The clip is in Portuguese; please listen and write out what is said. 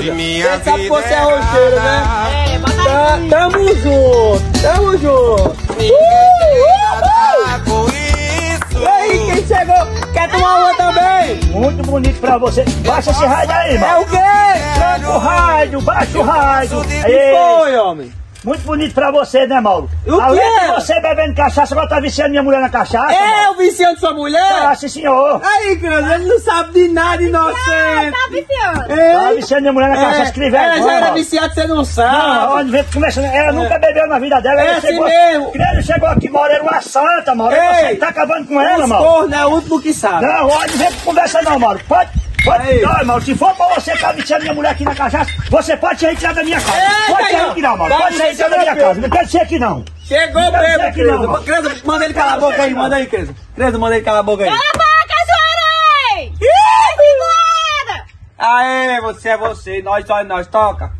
Cleusa. Você sabe que você é rocheiro, né? É, tá, Tamo junto, tamo junto. Uh, uh, uh. E aí, quem chegou? Quer tomar uma também? Muito bonito pra você. Baixa esse rádio aí, mano. É o quê? Tranca o rádio, baixa o rádio. Que foi, homem? Muito bonito pra você, né, Mauro? O Além quê? de você bebendo cachaça, agora tá viciando minha mulher na cachaça. É Mauro. o viciante sua mulher? Ah, sim, senhor. Aí, Cleusa, ele não sabe de nada, inocente. Tá viciando. Tá viciando minha mulher na cachaça, escreve Ela já era viciada, você não Não, sabe. onde vem começando. Ela nunca bebeu na vida dela. É ela assim chegou, mesmo. Quando chegou aqui, Mauro, era uma santa, Mauro. Ei. Você tá acabando com ela, Os Mauro. corno é o último que sabe. Não, olha, não vem conversa não, Mauro. Pode, pode. Não, Mauro, se for pra você estar viciando minha mulher aqui na cachaça, você pode se retirar da minha casa. Eita, pode se retirar, Mauro. Vai Pode se retirar da minha casa. Não quero ser aqui, não. Chegou Não aqui, não, Cleusa. Mauro. Cleusa, manda ele calar a boca aí, manda aí, Cleusa. Cleusa, manda ele calar a boca aí. Cala a boca, Juarez! Vai, Aê, você é você, nós só nós, toca.